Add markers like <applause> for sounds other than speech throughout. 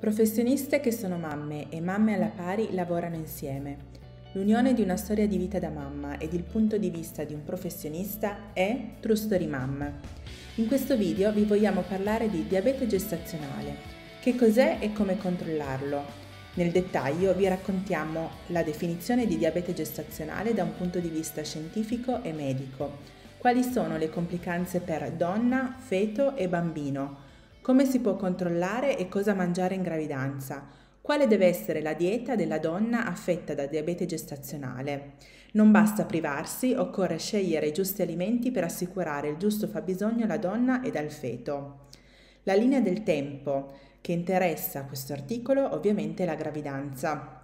Professioniste che sono mamme e mamme alla pari lavorano insieme. L'unione di una storia di vita da mamma ed il punto di vista di un professionista è True Story Mom. In questo video vi vogliamo parlare di diabete gestazionale, che cos'è e come controllarlo. Nel dettaglio vi raccontiamo la definizione di diabete gestazionale da un punto di vista scientifico e medico, quali sono le complicanze per donna, feto e bambino, come si può controllare e cosa mangiare in gravidanza? Quale deve essere la dieta della donna affetta da diabete gestazionale? Non basta privarsi, occorre scegliere i giusti alimenti per assicurare il giusto fabbisogno alla donna e al feto. La linea del tempo che interessa questo articolo ovviamente è la gravidanza.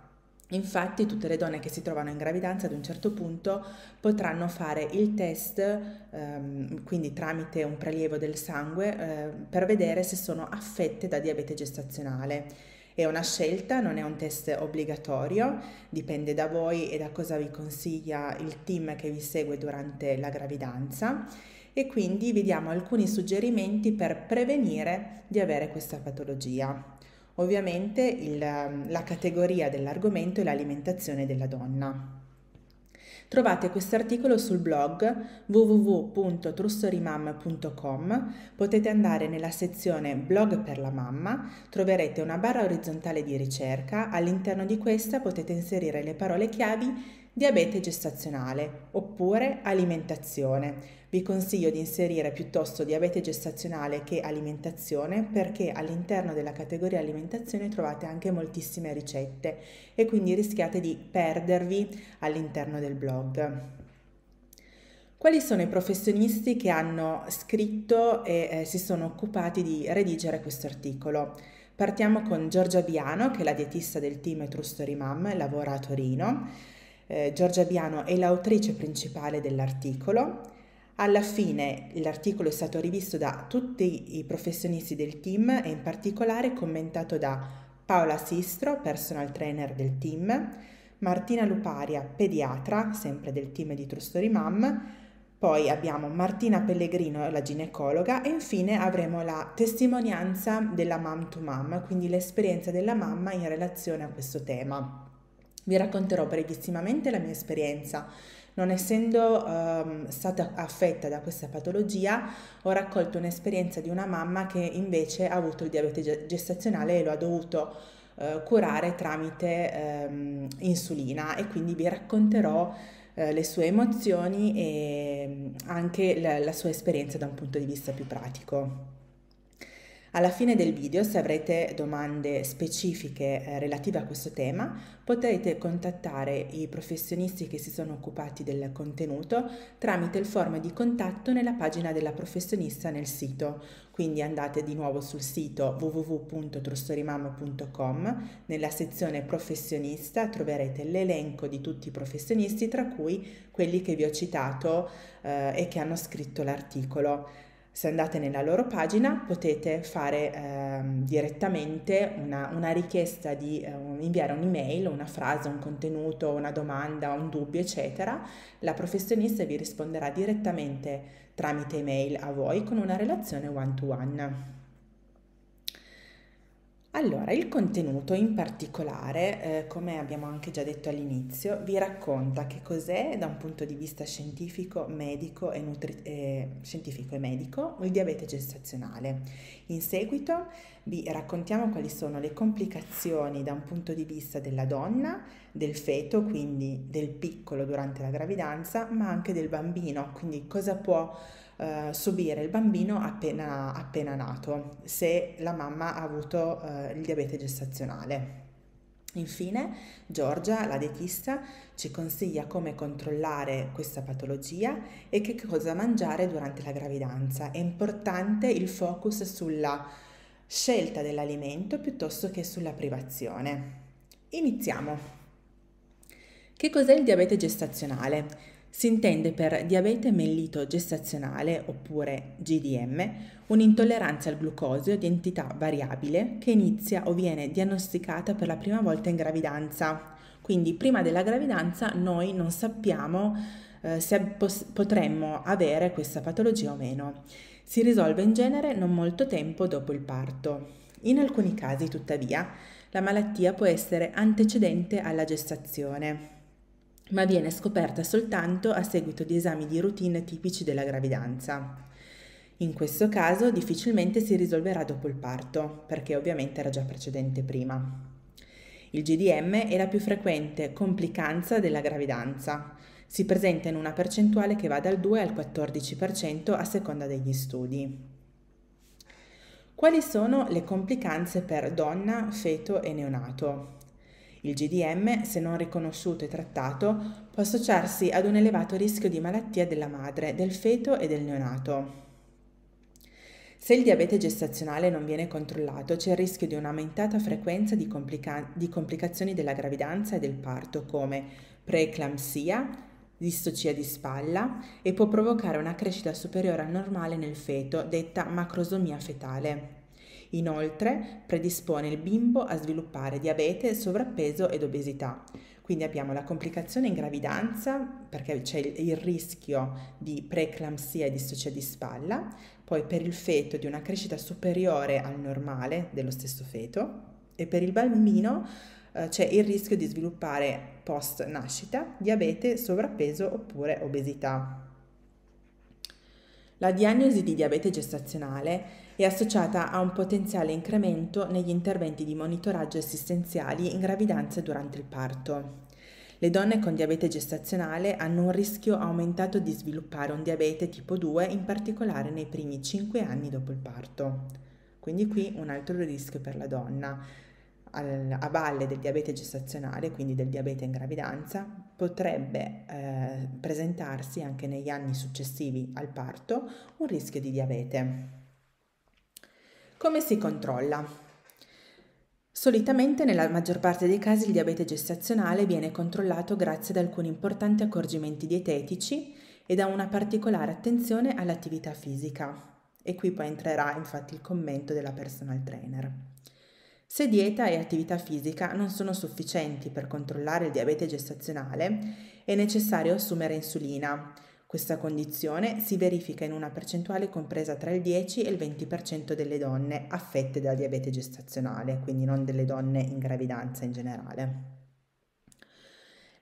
Infatti tutte le donne che si trovano in gravidanza ad un certo punto potranno fare il test, ehm, quindi tramite un prelievo del sangue, eh, per vedere se sono affette da diabete gestazionale. È una scelta, non è un test obbligatorio, dipende da voi e da cosa vi consiglia il team che vi segue durante la gravidanza e quindi vi diamo alcuni suggerimenti per prevenire di avere questa patologia. Ovviamente il, la categoria dell'argomento è l'alimentazione della donna. Trovate questo articolo sul blog www.trustorimam.com, potete andare nella sezione blog per la mamma, troverete una barra orizzontale di ricerca, all'interno di questa potete inserire le parole chiavi diabete gestazionale oppure alimentazione. Vi consiglio di inserire piuttosto diabete gestazionale che alimentazione perché all'interno della categoria alimentazione trovate anche moltissime ricette e quindi rischiate di perdervi all'interno del blog. Quali sono i professionisti che hanno scritto e eh, si sono occupati di redigere questo articolo? Partiamo con Giorgia Biano, che è la dietista del team True Story Mom, lavora a Torino eh, Giorgia Biano è l'autrice principale dell'articolo. Alla fine l'articolo è stato rivisto da tutti i professionisti del team e in particolare commentato da Paola Sistro, personal trainer del team, Martina Luparia, pediatra, sempre del team di True Story Mom, poi abbiamo Martina Pellegrino, la ginecologa, e infine avremo la testimonianza della mom to mom, quindi l'esperienza della mamma in relazione a questo tema. Vi racconterò brevissimamente la mia esperienza. Non essendo um, stata affetta da questa patologia, ho raccolto un'esperienza di una mamma che invece ha avuto il diabete gestazionale e lo ha dovuto uh, curare tramite um, insulina e quindi vi racconterò uh, le sue emozioni e anche la, la sua esperienza da un punto di vista più pratico. Alla fine del video, se avrete domande specifiche eh, relative a questo tema, potrete contattare i professionisti che si sono occupati del contenuto tramite il form di contatto nella pagina della professionista nel sito. Quindi andate di nuovo sul sito www.trustorimam.com, nella sezione professionista troverete l'elenco di tutti i professionisti, tra cui quelli che vi ho citato eh, e che hanno scritto l'articolo. Se andate nella loro pagina potete fare eh, direttamente una, una, richiesta di eh, inviare un'email, una frase, un contenuto, una domanda, un dubbio, eccetera. La professionista vi risponderà direttamente tramite email a voi con una relazione one to one. Allora, il contenuto in particolare, eh, come abbiamo anche già detto all'inizio, vi racconta che cos'è da un punto di vista scientifico, medico e, nutri- eh, scientifico e medico il diabete gestazionale. In seguito vi raccontiamo quali sono le complicazioni da un punto di vista della donna, del feto, quindi del piccolo durante la gravidanza, ma anche del bambino, quindi cosa può eh, subire il bambino appena, appena, nato se la mamma ha avuto eh, il diabete gestazionale. Infine, Giorgia, la dietista, ci consiglia come controllare questa patologia e che cosa mangiare durante la gravidanza. È importante il focus sulla scelta dell'alimento piuttosto che sulla privazione. Iniziamo. Che cos'è il diabete gestazionale? Si intende per diabete mellito gestazionale oppure GDM un'intolleranza al glucosio di entità variabile che inizia o viene diagnosticata per la prima volta in gravidanza. Quindi prima della gravidanza noi non sappiamo eh, se pos- potremmo avere questa patologia o meno. Si risolve in genere non molto tempo dopo il parto. In alcuni casi, tuttavia, la malattia può essere antecedente alla gestazione, ma viene scoperta soltanto a seguito di esami di routine tipici della gravidanza. In questo caso difficilmente si risolverà dopo il parto, perché ovviamente era già precedente prima. Il GDM è la più frequente complicanza della gravidanza. Si presenta in una percentuale che va dal 2 al 14% a seconda degli studi. Quali sono le complicanze per donna, feto e neonato? Il GDM, se non riconosciuto e trattato, può associarsi ad un elevato rischio di malattia della madre, del feto e del neonato. Se il diabete gestazionale non viene controllato, c'è il rischio di un'aumentata frequenza di, complica- di complicazioni della gravidanza e del parto, come preeclampsia, distocia di spalla e può provocare una crescita superiore al normale nel feto, detta macrosomia fetale. Inoltre predispone il bimbo a sviluppare diabete, sovrappeso ed obesità. Quindi abbiamo la complicazione in gravidanza perché c'è il, rischio di preeclampsia e distocia di spalla, poi per il feto di una crescita superiore al normale dello stesso feto e per il bambino eh, c'è il rischio di sviluppare post nascita diabete, sovrappeso oppure obesità. La diagnosi di diabete gestazionale è associata a un potenziale incremento negli interventi di monitoraggio assistenziali in gravidanza e durante il parto. Le donne con diabete gestazionale hanno un rischio aumentato di sviluppare un diabete tipo 2, in particolare nei primi 5 anni dopo il parto. Quindi qui un altro rischio per la donna. A valle del diabete gestazionale, quindi del diabete in gravidanza, potrebbe eh, presentarsi anche negli anni successivi al parto un rischio di diabete. Come si controlla? Solitamente nella maggior parte dei casi il diabete gestazionale viene controllato grazie ad alcuni importanti accorgimenti dietetici e da una particolare attenzione all'attività fisica. E qui poi entrerà infatti il commento della personal trainer. Se dieta e attività fisica non sono sufficienti per controllare il diabete gestazionale, è necessario assumere insulina, questa condizione si verifica in una percentuale compresa tra il 10 e il 20% delle donne affette da diabete gestazionale, quindi non delle donne in gravidanza in generale.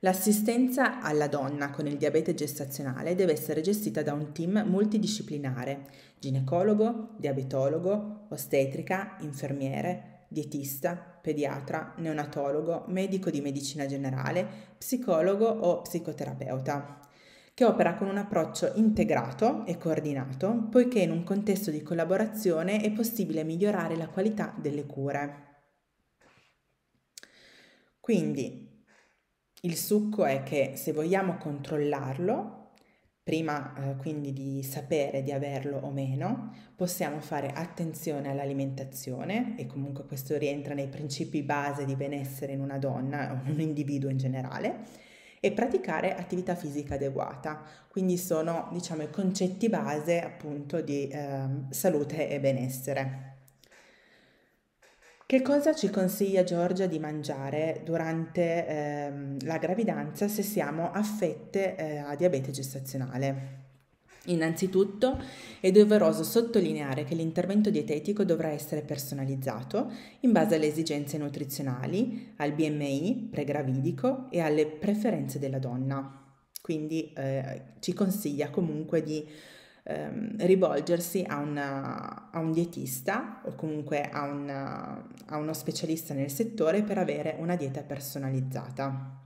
L'assistenza alla donna con il diabete gestazionale deve essere gestita da un team multidisciplinare, ginecologo, diabetologo, ostetrica, infermiere, dietista, pediatra, neonatologo, medico di medicina generale, psicologo o psicoterapeuta che opera con un approccio integrato e coordinato, poiché in un contesto di collaborazione è possibile migliorare la qualità delle cure. Quindi il succo è che se vogliamo controllarlo, prima eh, quindi di sapere di averlo o meno, possiamo fare attenzione all'alimentazione e comunque questo rientra nei principi base di benessere in una donna o in un individuo in generale e praticare attività fisica adeguata. Quindi sono, diciamo, i concetti base appunto di eh, salute e benessere. Che cosa ci consiglia Giorgia di mangiare durante eh, la gravidanza se siamo affette eh, a diabete gestazionale? Innanzitutto è doveroso sottolineare che l'intervento dietetico dovrà essere personalizzato in base alle esigenze nutrizionali, al BMI pregravidico e alle preferenze della donna. Quindi eh, ci consiglia comunque di ehm, rivolgersi a, una, a, un dietista o comunque a, una, a uno specialista nel settore per avere una dieta personalizzata.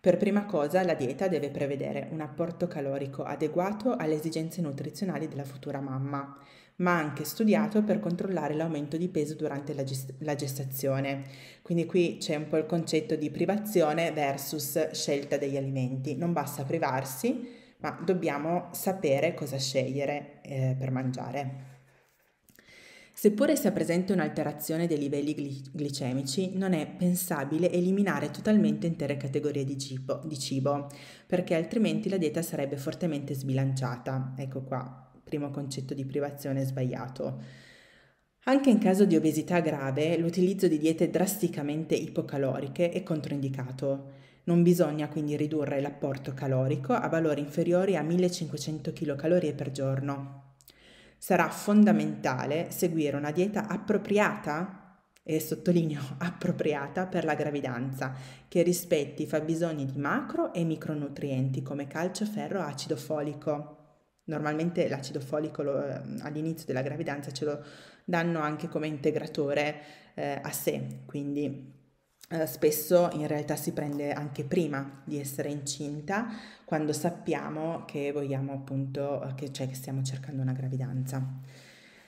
Per prima cosa la dieta deve prevedere un apporto calorico adeguato alle esigenze nutrizionali della futura mamma, ma anche studiato per controllare l'aumento di peso durante la, gest- la gestazione. Quindi qui c'è un po' il concetto di privazione versus scelta degli alimenti. Non basta privarsi, ma dobbiamo sapere cosa scegliere eh, per mangiare. Seppure sia presente un'alterazione dei livelli glicemici, non è pensabile eliminare totalmente intere categorie di cibo, di cibo, perché altrimenti la dieta sarebbe fortemente sbilanciata. Ecco qua, primo concetto di privazione sbagliato. Anche in caso di obesità grave, l'utilizzo di diete drasticamente ipocaloriche è controindicato. Non bisogna quindi ridurre l'apporto calorico a valori inferiori a 1500 kcal per giorno. Sarà fondamentale seguire una dieta appropriata, e sottolineo <laughs> appropriata, per la gravidanza, che rispetti i fabbisogni di macro e micronutrienti come calcio, ferro, acido folico. Normalmente l'acido folico lo, eh, all'inizio della gravidanza ce lo danno anche come integratore eh, a sé, quindi eh, spesso in realtà si prende anche prima di essere incinta, quando sappiamo che vogliamo appunto, che, cioè che stiamo cercando una gravidanza.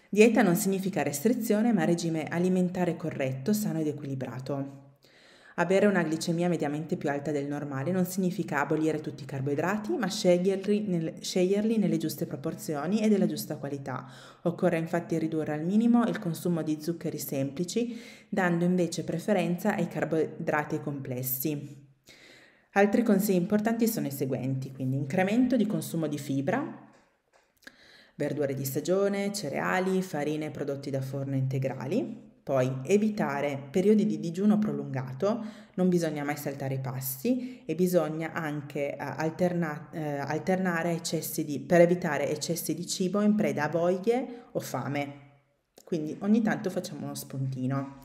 Dieta non significa restrizione, ma regime alimentare corretto, sano ed equilibrato. Avere una glicemia mediamente più alta del normale non significa abolire tutti i carboidrati, ma sceglierli, nel, sceglierli, nelle giuste proporzioni e della giusta qualità. Occorre infatti ridurre al minimo il consumo di zuccheri semplici, dando invece preferenza ai carboidrati complessi. Altri consigli importanti sono i seguenti, quindi incremento di consumo di fibra, verdure di stagione, cereali, farine e prodotti da forno integrali, poi evitare periodi di digiuno prolungato, non bisogna mai saltare i pasti e bisogna anche eh, alterna- eh, alternare eccessi di, per evitare eccessi di cibo in preda a voglie o fame. Quindi ogni tanto facciamo uno spuntino.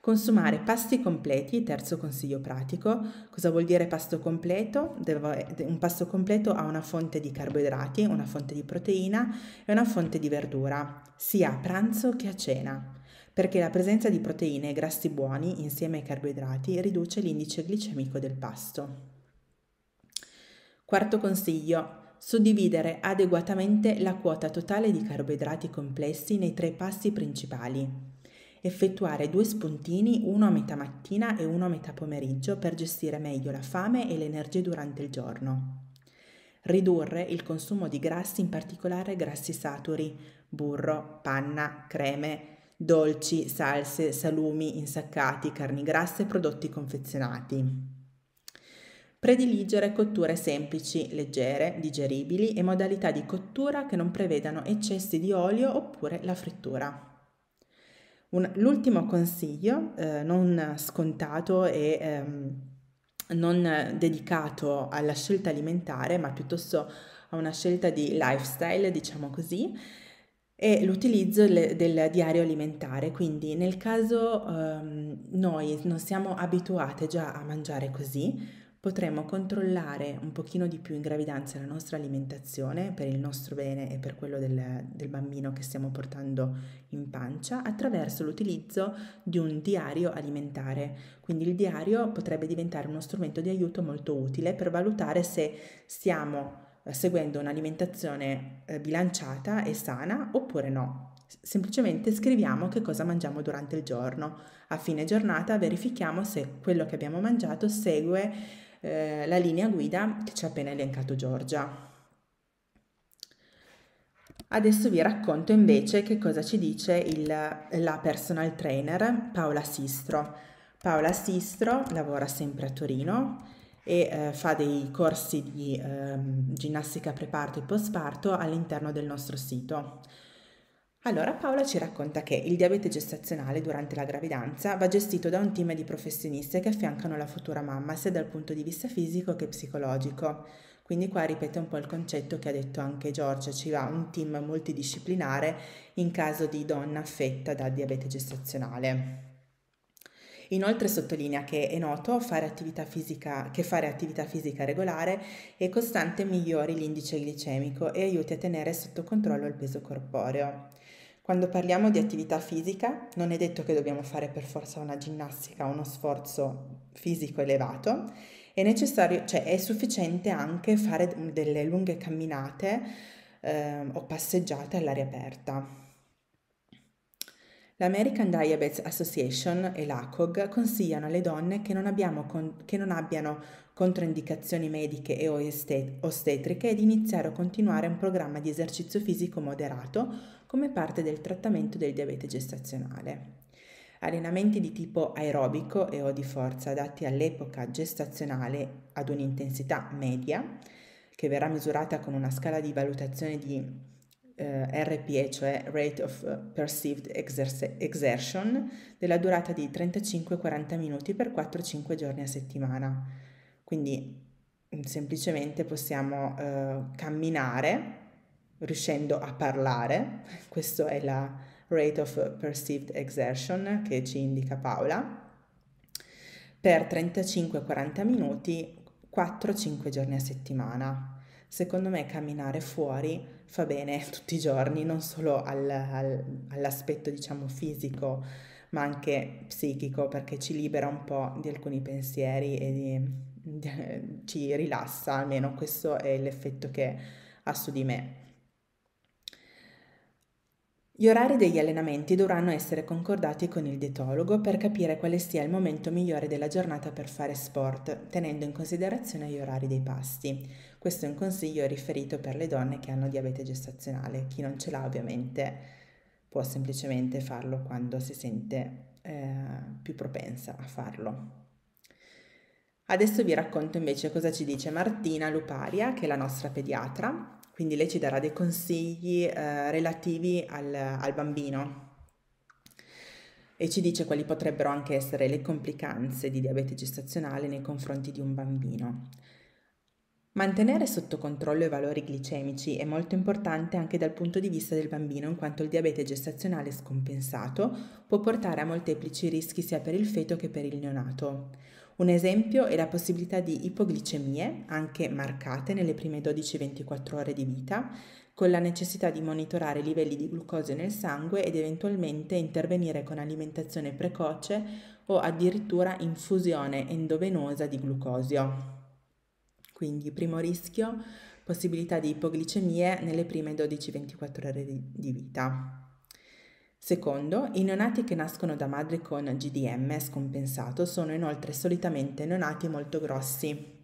Consumare pasti completi, terzo consiglio pratico. Cosa vuol dire pasto completo? un pasto completo ha una fonte di carboidrati, una fonte di proteina e una fonte di verdura, sia a pranzo che a cena perché la presenza di proteine e grassi buoni insieme ai carboidrati riduce l'indice glicemico del pasto. Quarto consiglio, suddividere adeguatamente la quota totale di carboidrati complessi nei tre passi principali. Effettuare due spuntini, uno a metà mattina e uno a metà pomeriggio per gestire meglio la fame e le energie durante il giorno. Ridurre il consumo di grassi, in particolare grassi saturi, burro, panna, creme, dolci, salse, salumi, insaccati, carni grasse e prodotti confezionati. Prediligere cotture semplici, leggere, digeribili e modalità di cottura che non prevedano eccessi di olio oppure la frittura. Un, l'ultimo consiglio, eh, non scontato e ehm, non dedicato alla scelta alimentare, ma piuttosto a una scelta di lifestyle, diciamo così, e l'utilizzo del diario alimentare, quindi nel caso um, noi non siamo abituate già a mangiare così, potremmo controllare un pochino di più in gravidanza la nostra alimentazione per il nostro bene e per quello del, del bambino che stiamo portando in pancia attraverso l'utilizzo di un diario alimentare. Quindi il diario potrebbe diventare uno strumento di aiuto molto utile per valutare se stiamo seguendo un'alimentazione eh, bilanciata e sana oppure no. Semplicemente scriviamo che cosa mangiamo durante il giorno. A fine giornata verifichiamo se quello che abbiamo mangiato segue eh, la linea guida che ci ha appena elencato Giorgia. Adesso vi racconto invece che cosa ci dice il, la personal trainer Paola Sistro. Paola Sistro lavora sempre a Torino e eh, fa dei corsi di eh, ginnastica preparto e postparto all'interno del nostro sito. Allora Paola ci racconta che il diabete gestazionale durante la gravidanza va gestito da un team di professioniste che affiancano la futura mamma sia dal punto di vista fisico che psicologico. Quindi qua ripete un po' il concetto che ha detto anche Giorgia, ci va un team multidisciplinare in caso di donna affetta da diabete gestazionale. Inoltre sottolinea che è noto fare fisica, che fare attività fisica regolare e costante migliori l'indice glicemico e aiuti a tenere sotto controllo il peso corporeo. Quando parliamo di attività fisica, non è detto che dobbiamo fare per forza una ginnastica o uno sforzo fisico elevato, è necessario, cioè è sufficiente anche fare delle lunghe camminate eh, o passeggiate all'aria aperta. L'American Diabetes Association e l'ACOG consigliano alle donne che non, con, che non abbiano controindicazioni mediche e ostetriche di iniziare o continuare un programma di esercizio fisico moderato come parte del trattamento del diabete gestazionale. Allenamenti di tipo aerobico e o di forza adatti all'epoca gestazionale ad un'intensità media, che verrà misurata con una scala di valutazione di eh, RPE, cioè Rate of Perceived Exertion, della durata di 35-40 minuti per 4-5 giorni a settimana. Quindi mm, semplicemente possiamo eh, camminare riuscendo a parlare, <laughs> questo è la rate of perceived exertion che ci indica Paola, per 35-40 minuti 4-5 giorni a settimana. Secondo me camminare fuori fa bene <laughs> tutti i giorni, non solo al, al, all'aspetto diciamo fisico, ma anche psichico, perché ci libera un po' di alcuni pensieri e di, di, ci rilassa, almeno questo è l'effetto che ha su di me. Gli orari degli allenamenti dovranno essere concordati con il dietologo per capire quale sia il momento migliore della giornata per fare sport, tenendo in considerazione gli orari dei pasti. Questo è un consiglio riferito per le donne che hanno diabete gestazionale. Chi non ce l'ha ovviamente può semplicemente farlo quando si sente eh, più propensa a farlo. Adesso vi racconto invece cosa ci dice Martina Luparia, che è la nostra pediatra, quindi lei ci darà dei consigli eh, relativi al, al bambino e ci dice quali potrebbero anche essere le complicanze di diabete gestazionale nei confronti di un bambino. Mantenere sotto controllo i valori glicemici è molto importante anche dal punto di vista del bambino, in quanto il diabete gestazionale scompensato può portare a molteplici rischi sia per il feto che per il neonato. Un esempio è la possibilità di ipoglicemie, anche marcate nelle prime 12-24 ore di vita, con la necessità di monitorare i livelli di glucosio nel sangue ed eventualmente intervenire con alimentazione precoce o addirittura infusione endovenosa di glucosio. Quindi primo rischio, possibilità di ipoglicemie nelle prime 12-24 ore di vita. Secondo, i neonati che nascono da madri con GDM scompensato sono inoltre solitamente neonati molto grossi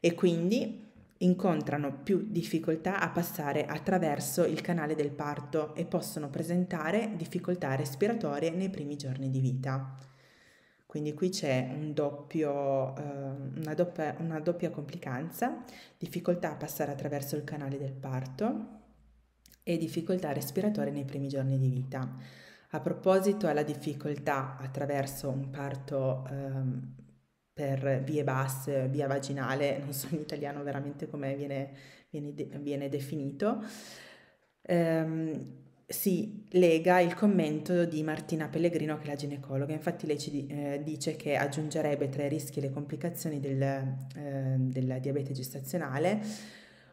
e quindi incontrano più difficoltà a passare attraverso il canale del parto e possono presentare difficoltà respiratorie nei primi giorni di vita. Quindi qui c'è un doppio, eh, una, doppia, una doppia complicanza, difficoltà a passare attraverso il canale del parto e difficoltà respiratorie nei primi giorni di vita. A proposito alla difficoltà attraverso un parto ehm, per vie basse, via vaginale, non so in italiano veramente come viene, viene, viene definito, ehm, si lega il commento di Martina Pellegrino, che è la ginecologa. Infatti lei ci eh, dice che aggiungerebbe tra i rischi e le complicazioni del, eh, del diabete gestazionale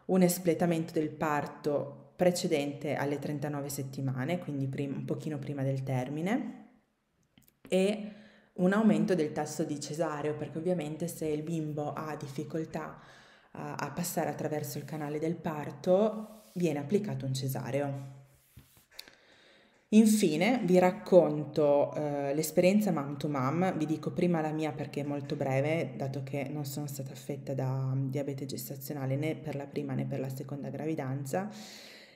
un espletamento del parto precedente alle 39 settimane, quindi prim- un pochino prima del termine, e un aumento del tasso di cesareo, perché ovviamente se il bimbo ha difficoltà a, a passare attraverso il canale del parto, viene applicato un cesareo. Infine vi racconto eh, l'esperienza mom to mom, vi dico prima la mia perché è molto breve, dato che non sono stata affetta da diabete gestazionale né per la prima né per la seconda gravidanza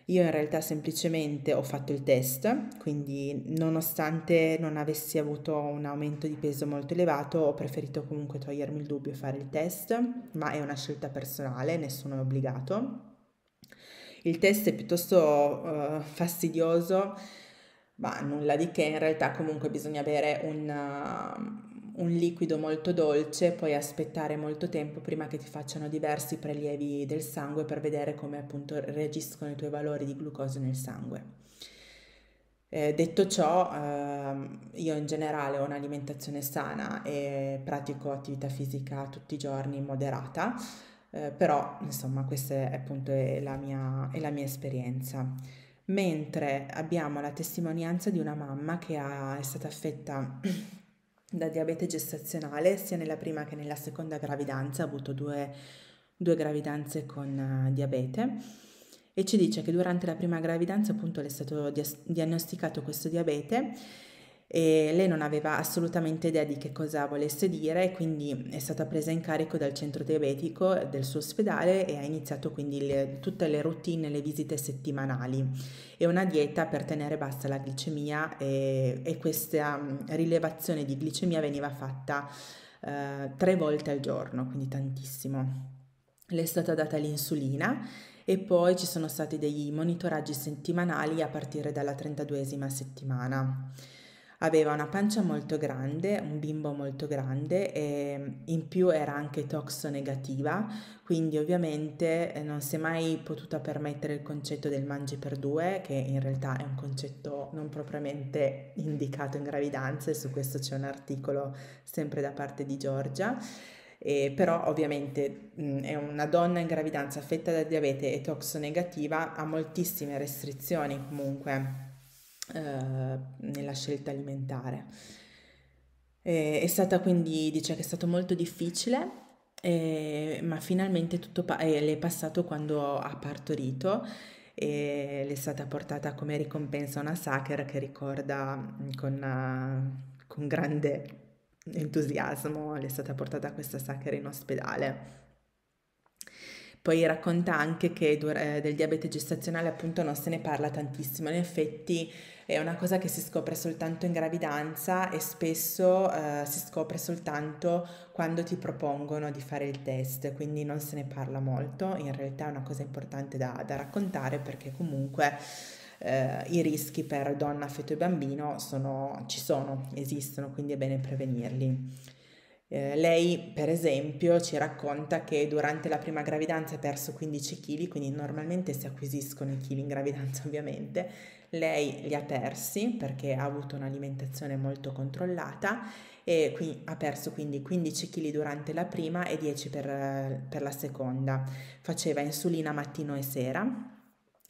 io in realtà semplicemente ho fatto il test, quindi nonostante non avessi avuto un aumento di peso molto elevato, ho preferito comunque togliermi il dubbio e fare il test, ma è una scelta personale, nessuno è obbligato. Il test è piuttosto uh, fastidioso, ma nulla di che, in realtà comunque bisogna avere un, un liquido molto dolce, puoi aspettare molto tempo prima che ti facciano diversi prelievi del sangue per vedere come appunto reagiscono i tuoi valori di glucosio nel sangue. Eh, detto ciò, eh, io in generale ho un'alimentazione sana e pratico attività fisica tutti i giorni moderata, eh, però insomma questa è appunto è la mia, è la mia esperienza mentre abbiamo la testimonianza di una mamma che ha, è stata affetta da diabete gestazionale sia nella prima che nella seconda gravidanza, ha avuto due, due gravidanze con uh, diabete e ci dice che durante la prima gravidanza appunto le è stato diagnosticato questo diabete e lei non aveva assolutamente idea di che cosa volesse dire, quindi è stata presa in carico dal centro diabetico del suo ospedale e ha iniziato quindi le, tutte le routine, le visite settimanali e una dieta per tenere bassa la glicemia e, e questa mm, rilevazione di glicemia veniva fatta eh, tre volte al giorno, quindi tantissimo. Le è stata data l'insulina e poi ci sono stati dei monitoraggi settimanali a partire dalla 32esima settimana. Aveva una pancia molto grande, un bimbo molto grande e in più era anche toxo negativa, quindi ovviamente eh, non si è mai potuta permettere il concetto del mangi per due, che in realtà è un concetto non propriamente indicato in gravidanza e su questo c'è un articolo sempre da parte di Giorgia. Eh, però ovviamente mh, è una donna in gravidanza affetta da diabete e toxo negativa, ha moltissime restrizioni comunque eh, nella scelta alimentare. E, è stata quindi, dice che è stato molto difficile, eh, ma finalmente tutto pa- eh, le è passato quando ha partorito e le è stata portata come ricompensa una sacher che ricorda mm, con, uh, con grande entusiasmo, le è stata portata questa sacher in ospedale. Poi racconta anche che eh, del diabete gestazionale appunto non se ne parla tantissimo, in effetti è una cosa che si scopre soltanto in gravidanza e spesso eh, si scopre soltanto quando ti propongono di fare il test, quindi non se ne parla molto, in realtà è una cosa importante da, da raccontare perché comunque eh, i rischi per donna, feto e bambino sono, ci sono, esistono, quindi è bene prevenirli. Eh, lei, per esempio, ci racconta che durante la prima gravidanza ha perso 15 kg, quindi normalmente si acquisiscono i chili in gravidanza <laughs> ovviamente. Lei li ha persi perché ha avuto un'alimentazione molto controllata e qui, ha perso quindi 15 kg durante la prima e 10 per, per la seconda. Faceva insulina mattino e sera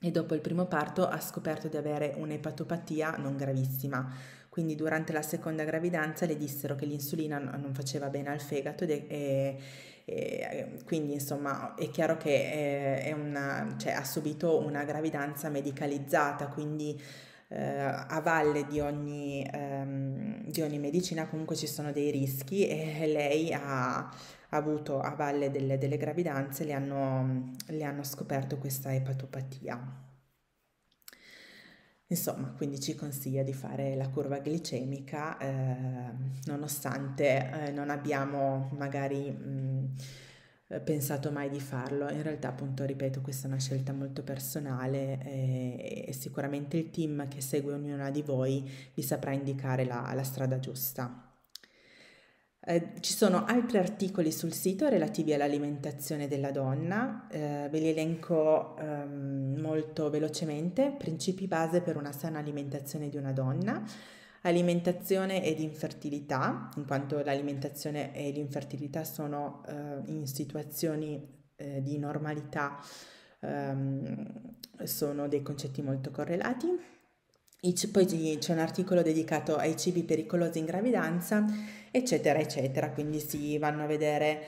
e dopo il primo parto ha scoperto di avere un'epatopatia non gravissima quindi durante la seconda gravidanza le dissero che l'insulina non faceva bene al fegato e, e, e quindi insomma è chiaro che è una, cioè, ha subito una gravidanza medicalizzata, quindi eh, a valle di ogni, ehm, di ogni, medicina comunque ci sono dei rischi e lei ha, avuto a valle delle, delle gravidanze, le hanno, le hanno scoperto questa epatopatia. Insomma, quindi ci consiglia di fare la curva glicemica eh, nonostante eh, non abbiamo magari mh, eh, pensato mai di farlo. In realtà, appunto, ripeto, questa è una scelta molto personale e, e sicuramente il team che segue ognuna di voi vi saprà indicare la, la strada giusta. Eh, ci sono altri articoli sul sito relativi all'alimentazione della donna, eh, ve li elenco ehm, molto velocemente. Principi base per una sana alimentazione di una donna, alimentazione ed infertilità, in quanto l'alimentazione e l'infertilità sono eh, in situazioni eh, di normalità, ehm, sono dei concetti molto correlati poi c'è un articolo dedicato ai cibi pericolosi in gravidanza, eccetera, eccetera. Quindi si vanno a vedere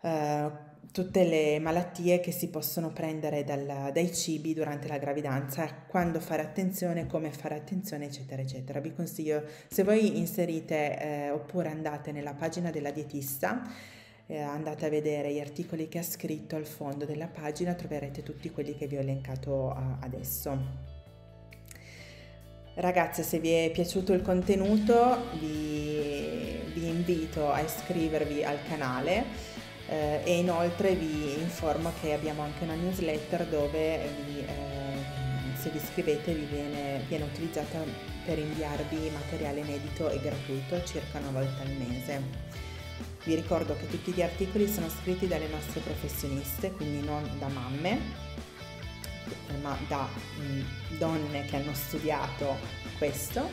uh, tutte le malattie che si possono prendere dal, dai cibi durante la gravidanza, quando fare attenzione, come fare attenzione, eccetera, eccetera. Vi consiglio, se voi inserite eh, oppure andate nella pagina della dietista, eh, andate a vedere gli articoli che ha scritto al fondo della pagina, troverete tutti quelli che vi ho elencato adesso. Ragazze, se vi è piaciuto il contenuto vi, vi invito a iscrivervi al canale eh, e inoltre vi informo che abbiamo anche una newsletter dove vi, eh, se vi iscrivete vi viene, viene utilizzata per inviarvi materiale inedito e gratuito circa una volta al mese. Vi ricordo che tutti gli articoli sono scritti dalle nostre professioniste, quindi non da mamme, ma da mh, donne che hanno studiato questo,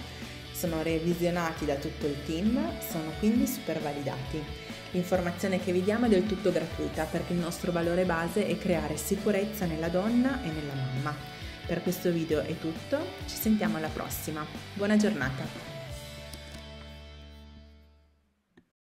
sono revisionati da tutto il team, sono quindi super validati. L'informazione che vi diamo è del tutto gratuita perché il nostro valore base è creare sicurezza nella donna e nella mamma. Per questo video è tutto, ci sentiamo alla prossima. Buona giornata!